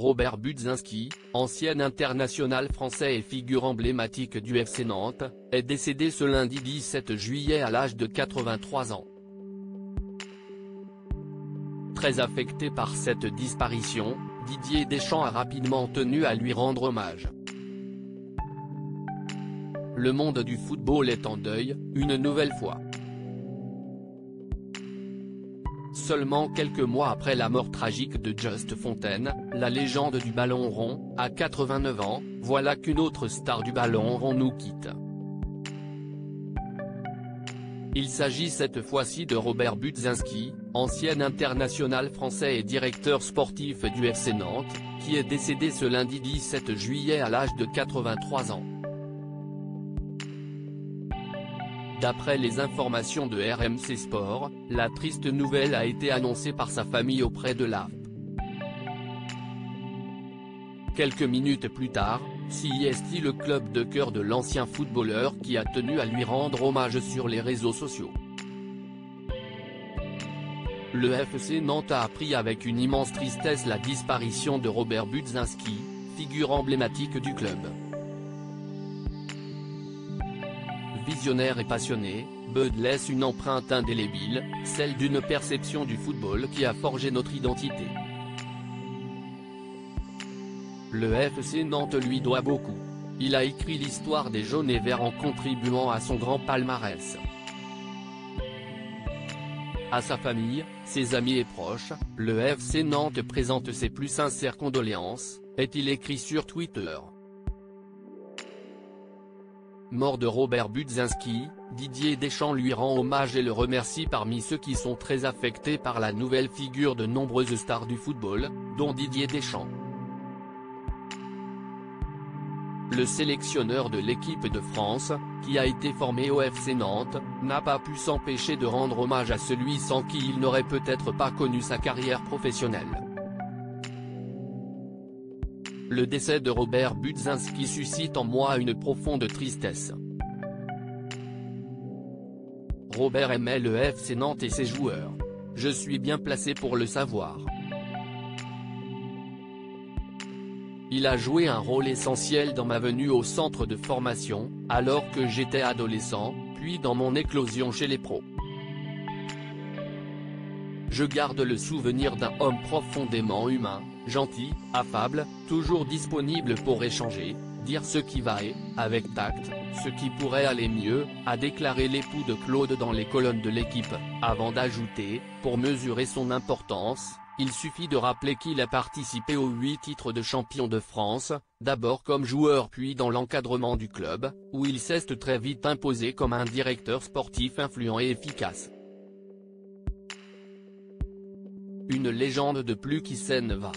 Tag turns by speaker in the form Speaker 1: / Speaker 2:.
Speaker 1: Robert Budzinski, ancien international français et figure emblématique du FC Nantes, est décédé ce lundi 17 juillet à l'âge de 83 ans. Très affecté par cette disparition, Didier Deschamps a rapidement tenu à lui rendre hommage. Le monde du football est en deuil, une nouvelle fois. Seulement quelques mois après la mort tragique de Just Fontaine, la légende du ballon rond, à 89 ans, voilà qu'une autre star du ballon rond nous quitte. Il s'agit cette fois-ci de Robert Budzinski, ancien international français et directeur sportif du FC Nantes, qui est décédé ce lundi 17 juillet à l'âge de 83 ans. D'après les informations de RMC Sport, la triste nouvelle a été annoncée par sa famille auprès de l'AFP. Quelques minutes plus tard, CIST le club de cœur de l'ancien footballeur qui a tenu à lui rendre hommage sur les réseaux sociaux. Le FC Nantes a appris avec une immense tristesse la disparition de Robert Budzinski, figure emblématique du club. Visionnaire et passionné, Bud laisse une empreinte indélébile, celle d'une perception du football qui a forgé notre identité. Le FC Nantes lui doit beaucoup. Il a écrit l'histoire des jaunes et verts en contribuant à son grand palmarès. À sa famille, ses amis et proches, le FC Nantes présente ses plus sincères condoléances, est-il écrit sur Twitter. Mort de Robert Budzinski, Didier Deschamps lui rend hommage et le remercie parmi ceux qui sont très affectés par la nouvelle figure de nombreuses stars du football, dont Didier Deschamps. Le sélectionneur de l'équipe de France, qui a été formé au FC Nantes, n'a pas pu s'empêcher de rendre hommage à celui sans qui il n'aurait peut-être pas connu sa carrière professionnelle. Le décès de Robert Budzinski suscite en moi une profonde tristesse. Robert aimait le FC Nantes et ses joueurs. Je suis bien placé pour le savoir. Il a joué un rôle essentiel dans ma venue au centre de formation, alors que j'étais adolescent, puis dans mon éclosion chez les pros. Je garde le souvenir d'un homme profondément humain, gentil, affable, toujours disponible pour échanger, dire ce qui va et, avec tact, ce qui pourrait aller mieux, a déclaré l'époux de Claude dans les colonnes de l'équipe, avant d'ajouter, pour mesurer son importance, il suffit de rappeler qu'il a participé aux huit titres de champion de France, d'abord comme joueur puis dans l'encadrement du club, où il s'est très vite imposé comme un directeur sportif influent et efficace. Une légende de plus qui s'en va.